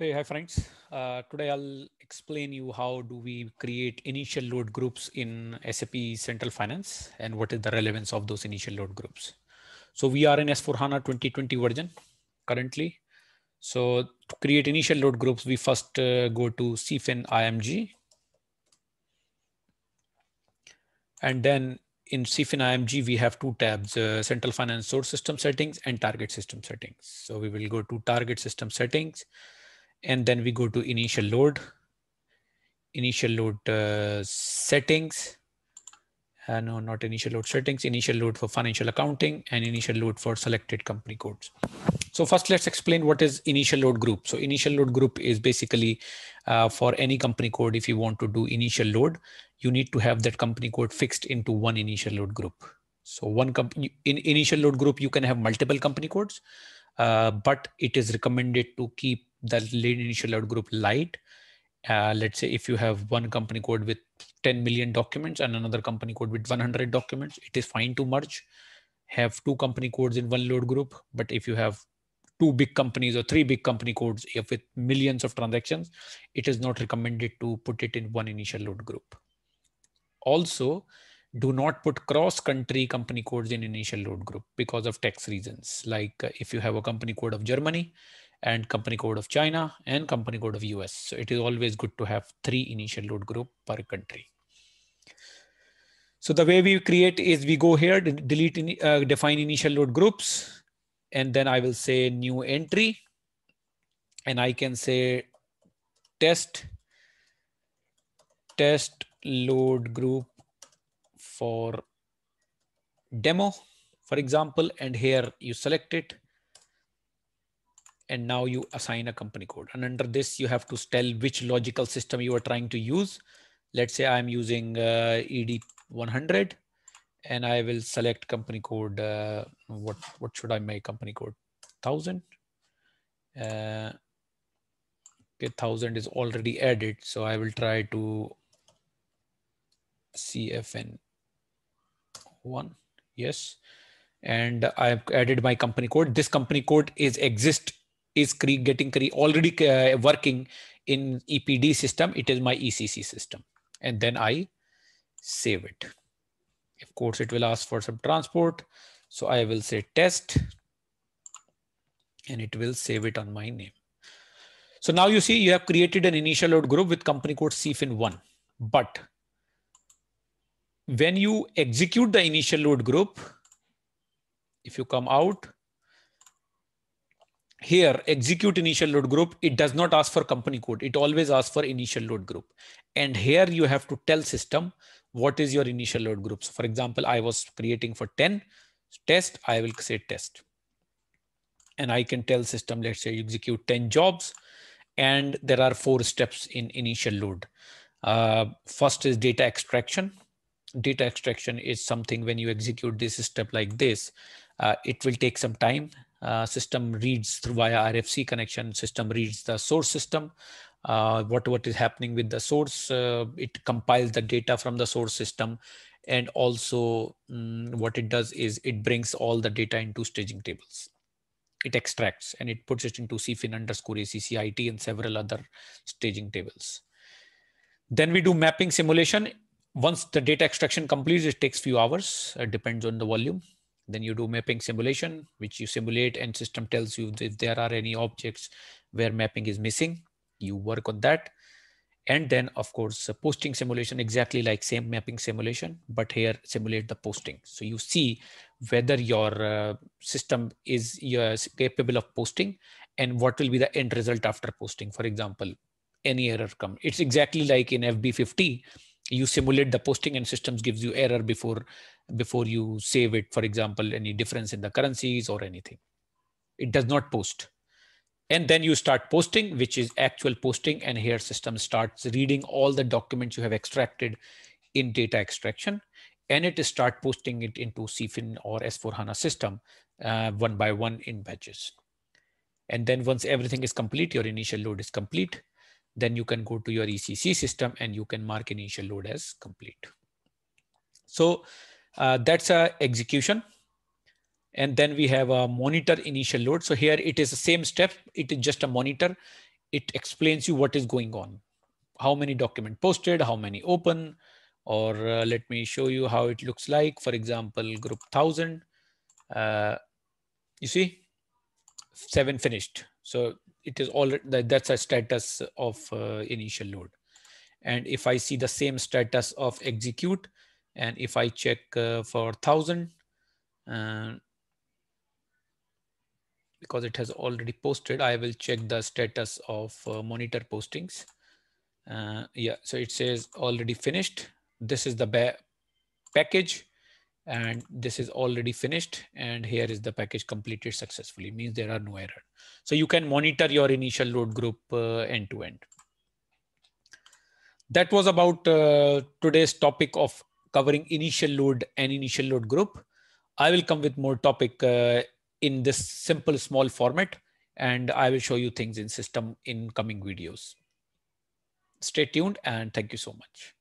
Hey, hi friends. Uh, today I'll explain you how do we create initial load groups in SAP Central Finance and what is the relevance of those initial load groups. So we are in S4HANA 2020 version currently. So to create initial load groups, we first uh, go to CFIN IMG. And then in CFIN IMG, we have two tabs, uh, Central Finance Source System Settings and Target System Settings. So we will go to Target System Settings and then we go to initial load, initial load uh, settings, uh, no, not initial load settings, initial load for financial accounting and initial load for selected company codes. So first let's explain what is initial load group. So initial load group is basically uh, for any company code. If you want to do initial load, you need to have that company code fixed into one initial load group. So one company in initial load group, you can have multiple company codes, uh, but it is recommended to keep the lead initial load group light. Uh, let's say if you have one company code with 10 million documents and another company code with 100 documents, it is fine to merge, have two company codes in one load group. But if you have two big companies or three big company codes with millions of transactions, it is not recommended to put it in one initial load group. Also, do not put cross country company codes in initial load group because of tax reasons. Like uh, if you have a company code of Germany and company code of China and company code of US. So it is always good to have three initial load group per country. So the way we create is we go here, delete, uh, define initial load groups, and then I will say new entry, and I can say test, test load group for demo, for example, and here you select it and now you assign a company code. And under this, you have to tell which logical system you are trying to use. Let's say I'm using uh, ED100 and I will select company code. Uh, what, what should I make company code? 1000. Uh, okay, 1000 is already added. So I will try to CFIN one. Yes. And I've added my company code. This company code is exist is getting already uh, working in EPD system. It is my ECC system. And then I save it. Of course, it will ask for some transport. So I will say test and it will save it on my name. So now you see you have created an initial load group with company code CFIN1. But when you execute the initial load group, if you come out, here execute initial load group. It does not ask for company code. It always asks for initial load group. And here you have to tell system what is your initial load group. So for example i was creating for 10 test i will say test. And i can tell system let's say execute 10 jobs. And there are four steps in initial load. Uh, first is data extraction. Data extraction is something when you execute this step like this uh, it will take some time uh, system reads through via RFC connection, system reads the source system. Uh, what, what is happening with the source, uh, it compiles the data from the source system. And also um, what it does is it brings all the data into staging tables. It extracts and it puts it into CFIN underscore ACCIT and several other staging tables. Then we do mapping simulation. Once the data extraction completes, it takes few hours, it depends on the volume. Then you do mapping simulation, which you simulate and system tells you if there are any objects where mapping is missing, you work on that. And then of course, posting simulation, exactly like same mapping simulation, but here simulate the posting. So you see whether your uh, system is uh, capable of posting and what will be the end result after posting. For example, any error come. It's exactly like in FB50, you simulate the posting and systems gives you error before before you save it for example any difference in the currencies or anything it does not post and then you start posting which is actual posting and here system starts reading all the documents you have extracted in data extraction and it start posting it into CFIN or S4 HANA system uh, one by one in batches. And then once everything is complete, your initial load is complete, then you can go to your ECC system and you can mark initial load as complete. So uh, that's a execution. And then we have a monitor initial load. So here it is the same step. It is just a monitor. it explains you what is going on, how many document posted, how many open, or uh, let me show you how it looks like. For example, group 1000, uh, you see, seven finished. So it is already, that's a status of uh, initial load. And if I see the same status of execute, and if I check uh, for 1000, uh, because it has already posted, I will check the status of uh, monitor postings. Uh, yeah, so it says already finished. This is the package and this is already finished. And here is the package completed successfully, means there are no error. So you can monitor your initial load group uh, end to end. That was about uh, today's topic of covering initial load and initial load group. I will come with more topic uh, in this simple small format and I will show you things in system in coming videos. Stay tuned and thank you so much.